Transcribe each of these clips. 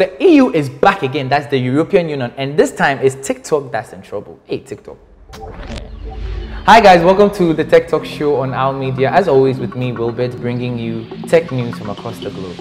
The EU is back again, that's the European Union, and this time it's TikTok that's in trouble. Hey, TikTok. Hi guys, welcome to the Tech Talk Show on Our Media. As always, with me, Wilbert, bringing you tech news from across the globe.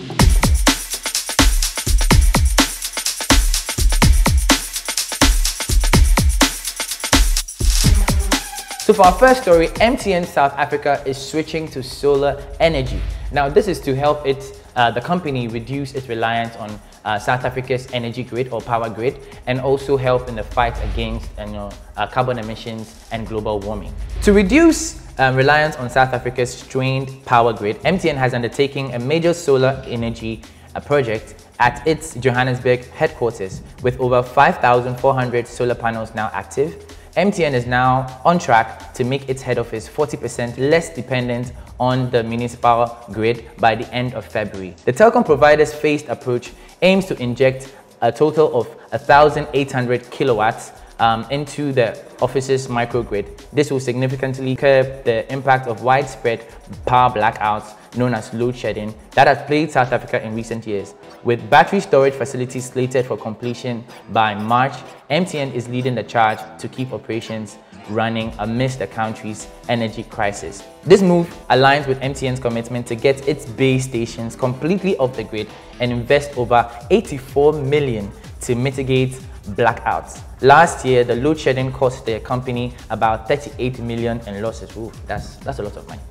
So for our first story, MTN South Africa is switching to solar energy. Now this is to help it, uh, the company reduce its reliance on uh, South Africa's energy grid or power grid and also help in the fight against you know, uh, carbon emissions and global warming. To reduce um, reliance on South Africa's strained power grid, MTN has undertaken a major solar energy uh, project at its Johannesburg headquarters with over 5,400 solar panels now active. MTN is now on track to make its head office 40% less dependent on the municipal grid by the end of February. The telecom provider's phased approach aims to inject a total of 1,800 kilowatts um, into the office's microgrid. This will significantly curb the impact of widespread power blackouts known as load shedding that has plagued South Africa in recent years. With battery storage facilities slated for completion by March, MTN is leading the charge to keep operations running amidst the country's energy crisis. This move aligns with MTN's commitment to get its base stations completely off the grid and invest over 84 million to mitigate blackouts. Last year, the load shedding cost the company about 38 million in losses. Ooh, that's, that's a lot of money.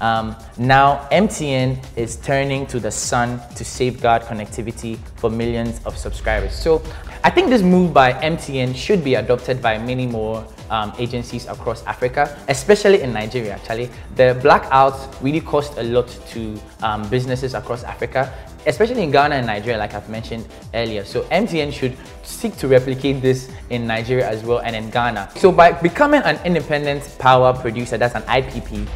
Um, now, MTN is turning to the sun to safeguard connectivity for millions of subscribers. So I think this move by MTN should be adopted by many more um, agencies across Africa, especially in Nigeria, actually. The blackouts really cost a lot to um, businesses across Africa, especially in Ghana and Nigeria, like I've mentioned earlier. So MTN should seek to replicate this in Nigeria as well and in Ghana. So by becoming an independent power producer, that's an IPP,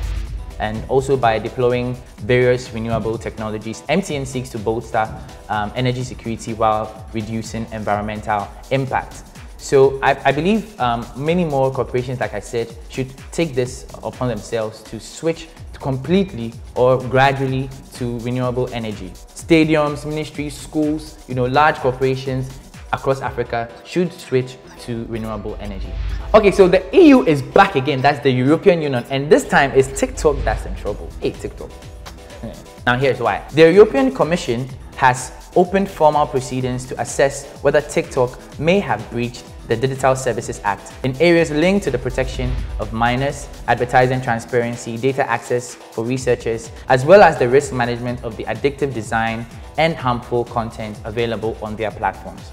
and also by deploying various renewable technologies, MTN seeks to bolster um, energy security while reducing environmental impact. So I, I believe um, many more corporations, like I said, should take this upon themselves to switch completely or gradually to renewable energy. Stadiums, ministries, schools, you know, large corporations across Africa should switch to renewable energy. Okay, so the EU is back again, that's the European Union, and this time it's TikTok that's in trouble. Hey, TikTok. Hmm. Now here's why. The European Commission has opened formal proceedings to assess whether TikTok may have breached the Digital Services Act in areas linked to the protection of minors, advertising transparency, data access for researchers, as well as the risk management of the addictive design and harmful content available on their platforms.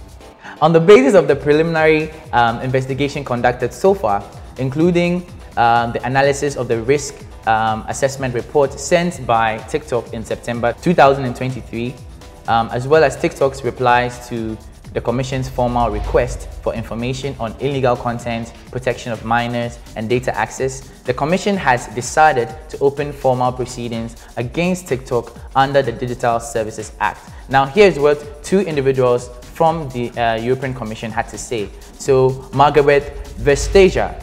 On the basis of the preliminary um, investigation conducted so far, including um, the analysis of the risk um, assessment report sent by TikTok in September 2023, um, as well as TikTok's replies to the Commission's formal request for information on illegal content, protection of minors, and data access, the Commission has decided to open formal proceedings against TikTok under the Digital Services Act. Now, here's what two individuals from the uh, European Commission had to say. So Margaret Vestager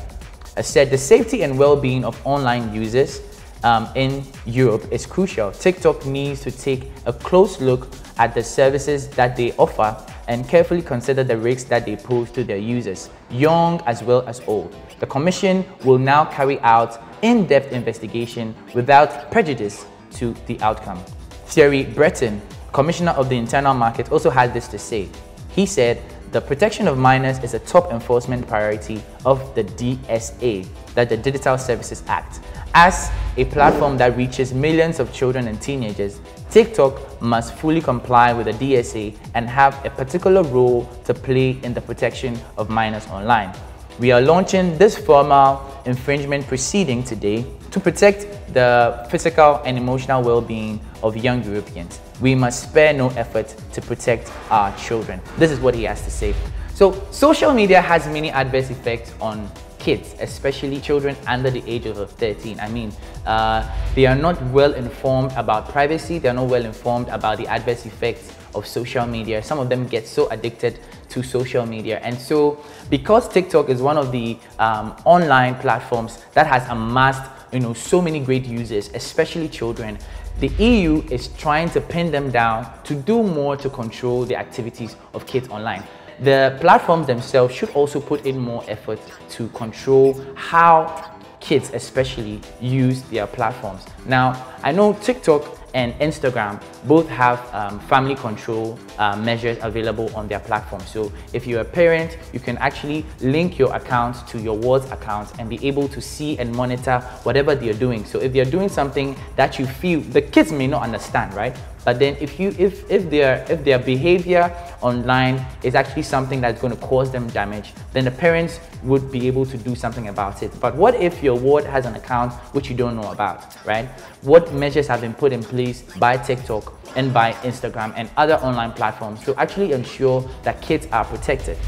uh, said the safety and well-being of online users um, in Europe is crucial. TikTok needs to take a close look at the services that they offer and carefully consider the risks that they pose to their users, young as well as old. The Commission will now carry out in-depth investigation without prejudice to the outcome. Thierry Breton, Commissioner of the Internal Market, also had this to say. He said, the protection of minors is a top enforcement priority of the DSA, that the Digital Services Act. As a platform that reaches millions of children and teenagers, TikTok must fully comply with the DSA and have a particular role to play in the protection of minors online. We are launching this formal infringement proceeding today to protect the physical and emotional well-being of young Europeans. We must spare no effort to protect our children. This is what he has to say. So social media has many adverse effects on kids, especially children under the age of 13. I mean, uh, they are not well informed about privacy, they are not well informed about the adverse effects of social media. Some of them get so addicted to social media. And so because TikTok is one of the um, online platforms that has amassed you know, so many great users, especially children, the EU is trying to pin them down to do more to control the activities of kids online. The platforms themselves should also put in more effort to control how kids especially use their platforms. Now, I know TikTok and Instagram both have um, family control uh, measures available on their platform. So if you're a parent, you can actually link your account to your ward's account and be able to see and monitor whatever they're doing. So if they're doing something that you feel the kids may not understand, right? But then if you if if their if their behavior online is actually something that's going to cause them damage, then the parents would be able to do something about it. But what if your ward has an account which you don't know about, right? What measures have been put in place by TikTok and by Instagram and other online platforms to actually ensure that kids are protected?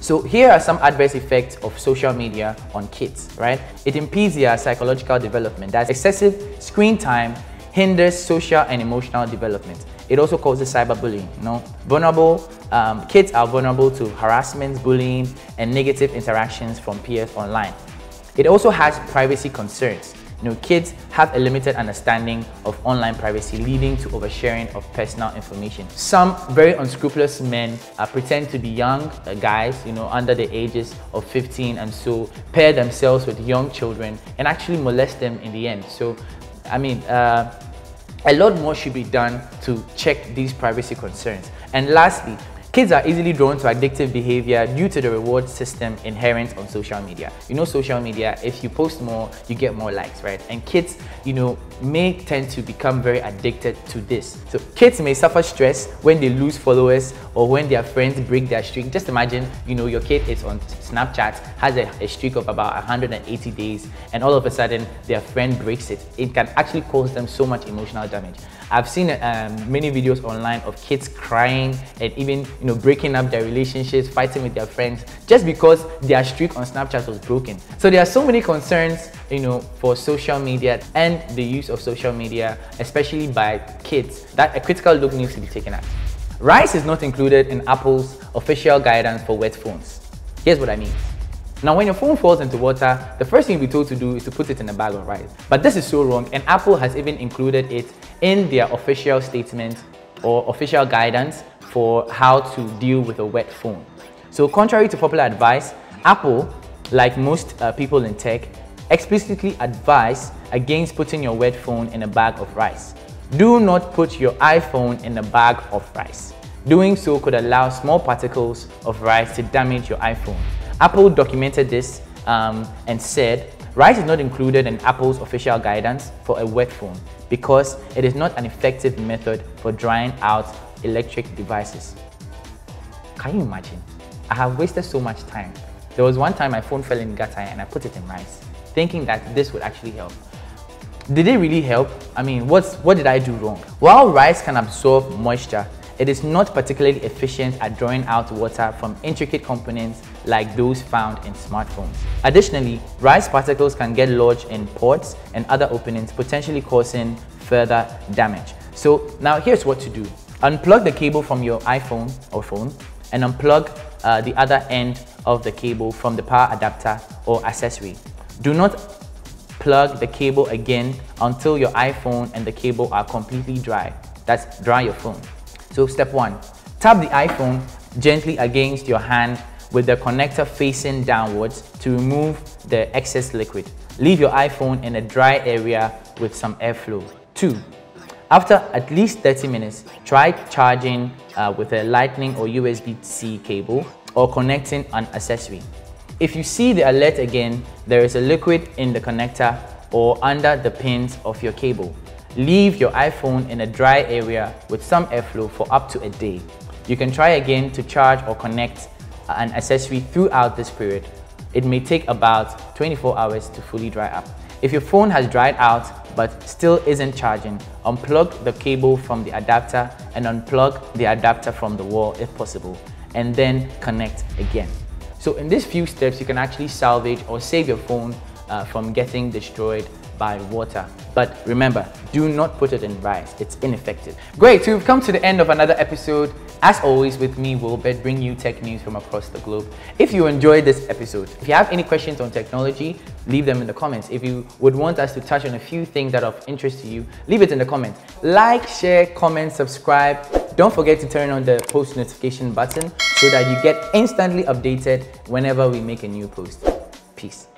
So here are some adverse effects of social media on kids, right? It impedes their psychological development. That's excessive screen time hinders social and emotional development. It also causes cyberbullying. You know, vulnerable um, kids are vulnerable to harassment, bullying, and negative interactions from peers online. It also has privacy concerns. You know, kids have a limited understanding of online privacy, leading to oversharing of personal information. Some very unscrupulous men uh, pretend to be young uh, guys, you know, under the ages of 15, and so pair themselves with young children and actually molest them in the end. So I mean, uh, a lot more should be done to check these privacy concerns. And lastly, Kids are easily drawn to addictive behavior due to the reward system inherent on social media. You know social media, if you post more, you get more likes, right? And kids, you know, may tend to become very addicted to this. So kids may suffer stress when they lose followers or when their friends break their streak. Just imagine, you know, your kid is on Snapchat, has a, a streak of about 180 days, and all of a sudden their friend breaks it. It can actually cause them so much emotional damage. I've seen um, many videos online of kids crying and even you know breaking up their relationships, fighting with their friends just because their streak on Snapchat was broken. So there are so many concerns you know for social media and the use of social media, especially by kids, that a critical look needs to be taken at. Rice is not included in Apple's official guidance for wet phones. Here's what I mean. Now, when your phone falls into water, the first thing you'll be told to do is to put it in a bag of rice. But this is so wrong, and Apple has even included it in their official statement or official guidance for how to deal with a wet phone. So contrary to popular advice, Apple, like most uh, people in tech, explicitly advise against putting your wet phone in a bag of rice. Do not put your iPhone in a bag of rice. Doing so could allow small particles of rice to damage your iPhone. Apple documented this um, and said, Rice is not included in Apple's official guidance for a wet phone because it is not an effective method for drying out electric devices. Can you imagine? I have wasted so much time. There was one time my phone fell in gutter and I put it in rice, thinking that this would actually help. Did it really help? I mean, what's, what did I do wrong? While rice can absorb moisture, it is not particularly efficient at drawing out water from intricate components like those found in smartphones. Additionally, rice particles can get lodged in ports and other openings, potentially causing further damage. So now here's what to do. Unplug the cable from your iPhone or phone and unplug uh, the other end of the cable from the power adapter or accessory. Do not plug the cable again until your iPhone and the cable are completely dry. That's dry your phone. So step one, tap the iPhone gently against your hand with the connector facing downwards to remove the excess liquid. Leave your iPhone in a dry area with some airflow. Two, after at least 30 minutes, try charging uh, with a lightning or USB-C cable or connecting an accessory. If you see the alert again, there is a liquid in the connector or under the pins of your cable. Leave your iPhone in a dry area with some airflow for up to a day. You can try again to charge or connect an accessory throughout this period. It may take about 24 hours to fully dry up. If your phone has dried out but still isn't charging, unplug the cable from the adapter and unplug the adapter from the wall if possible, and then connect again. So in these few steps, you can actually salvage or save your phone uh, from getting destroyed by water. But remember, do not put it in rice. It's ineffective. Great, so we've come to the end of another episode. As always, with me, Wilbert, bring you tech news from across the globe. If you enjoyed this episode, if you have any questions on technology, leave them in the comments. If you would want us to touch on a few things that are of interest to you, leave it in the comments. Like, share, comment, subscribe. Don't forget to turn on the post notification button so that you get instantly updated whenever we make a new post. Peace.